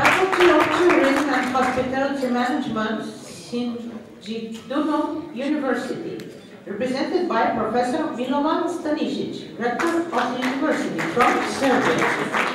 Faculty of Tourism and Hospitality Management, Shinjiduno University, represented by Professor Milovan Stanisic, Rector of the University from Serbia.